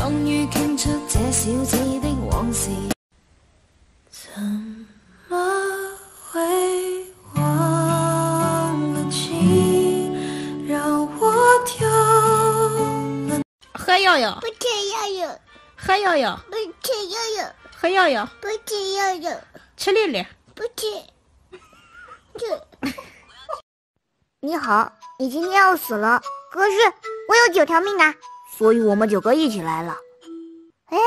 终于倾出这小子的往事。怎么会忘了情，让我丢了？喝药药，不吃药药，喝药药，不吃药药，喝药药，不吃药药，吃粒粒。不吃。这。你好，你今天要死了，可是我有九条命啊，所以我们九个一起来了。哎，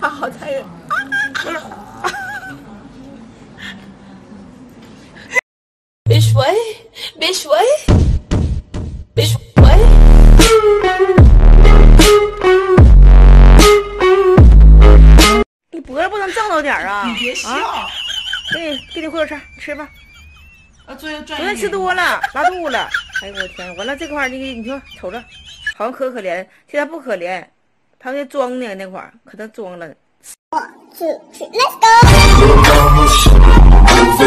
啊，好残忍！别睡，别睡，别睡。你脖子不能正着点啊！你别笑。给你给你回锅吃，吃吧。啊，昨天昨天吃多了，拉肚了。哎呦我天！完了这块儿，你你说瞅着，好像可可怜，其实不可怜，他在装呢那块儿，可能装了。One two three, let's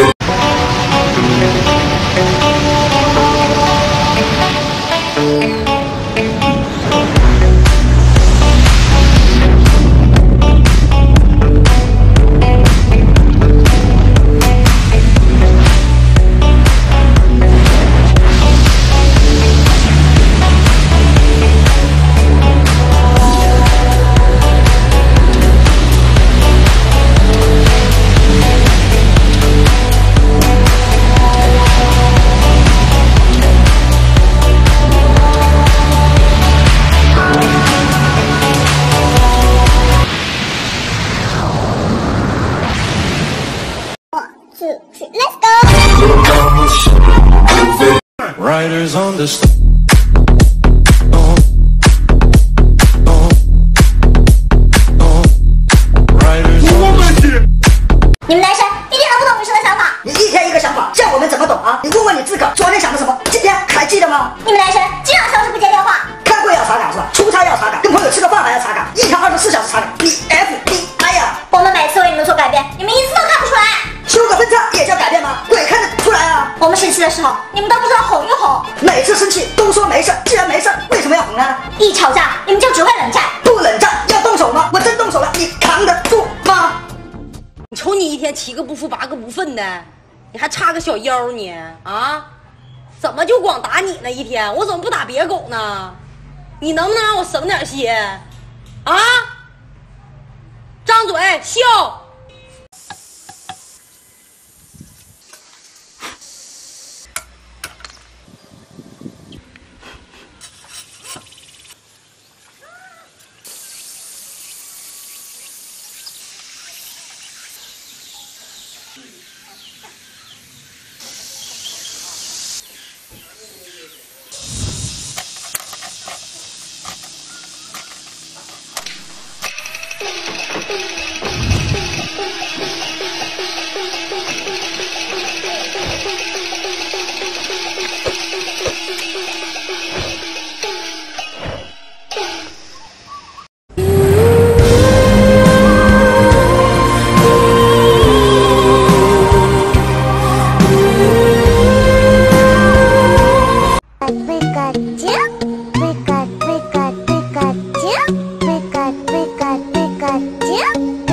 go. misunderstood. 的时候，你们都不知道哄一哄。每次生气都说没事，既然没事，为什么要哄呢？一吵架，你们就只会冷战。不冷战要动手吗？我真动手了，你扛得住吗？你瞅你一天七个不服八个不忿的，你还差个小腰你啊？怎么就光打你呢？一天我怎么不打别狗呢？你能不能让我省点心？啊？张嘴笑。you 姐。